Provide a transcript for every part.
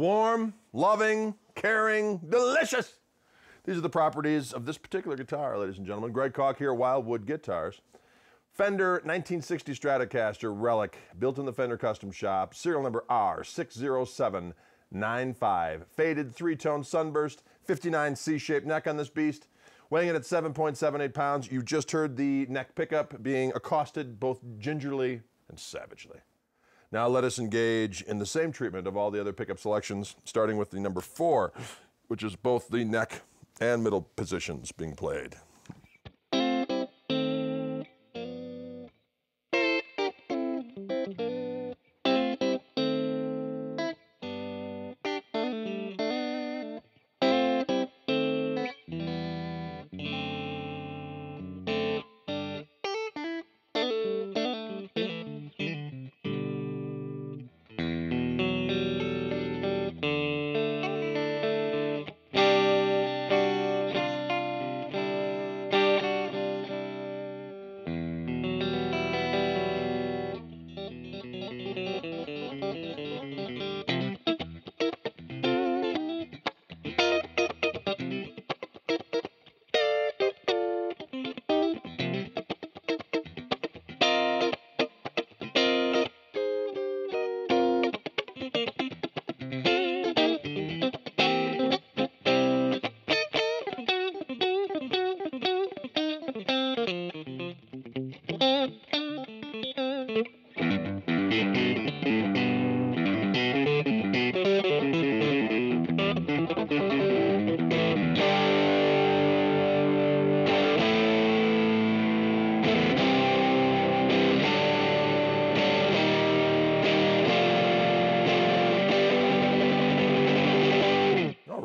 Warm, loving, caring, delicious. These are the properties of this particular guitar, ladies and gentlemen. Greg Koch here, Wildwood Guitars. Fender 1960 Stratocaster Relic, built in the Fender Custom Shop, serial number R60795. Faded three-tone sunburst, 59 C-shaped neck on this beast. Weighing it at 7.78 pounds, you just heard the neck pickup being accosted both gingerly and savagely. Now let us engage in the same treatment of all the other pickup selections, starting with the number four, which is both the neck and middle positions being played.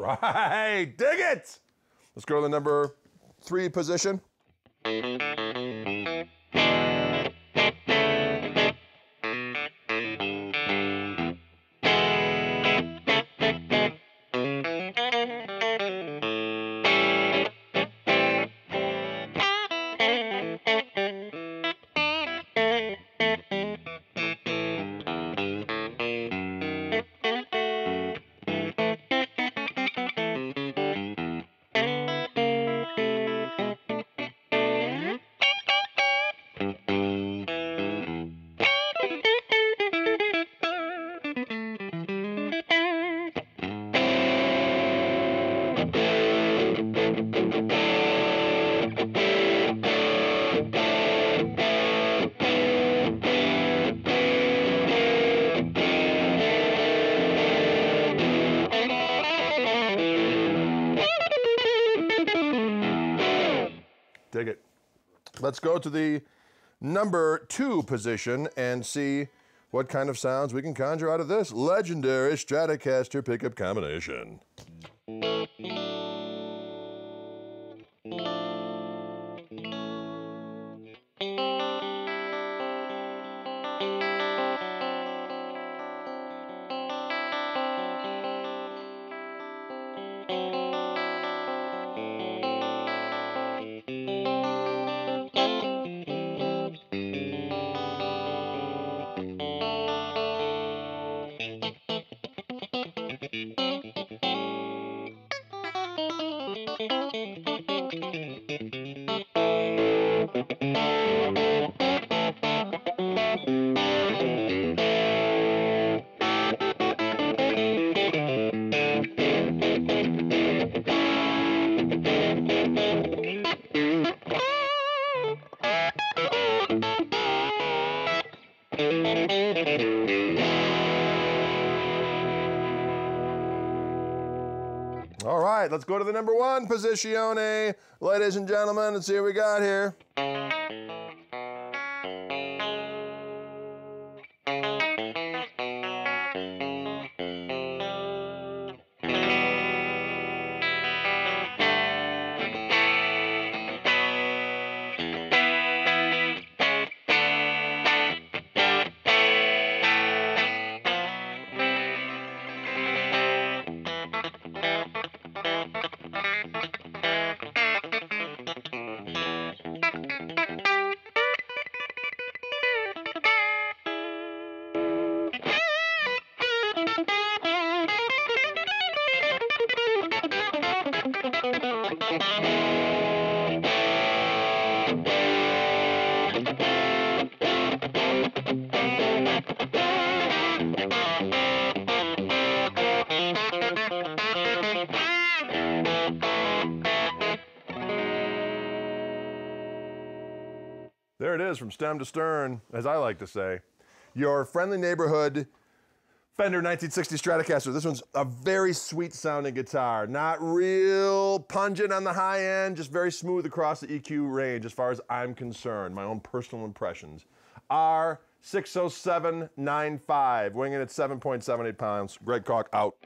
Right, dig it. Let's go to the number three position. Let's go to the number two position and see what kind of sounds we can conjure out of this legendary Stratocaster pickup combination. Right, let's go to the number one position, eh? ladies and gentlemen, and see what we got here. There it is from stem to stern, as I like to say. Your friendly neighborhood Fender 1960 Stratocaster. This one's a very sweet sounding guitar. Not real pungent on the high end, just very smooth across the EQ range as far as I'm concerned, my own personal impressions. R60795, winging at 7.78 pounds. Greg Koch out.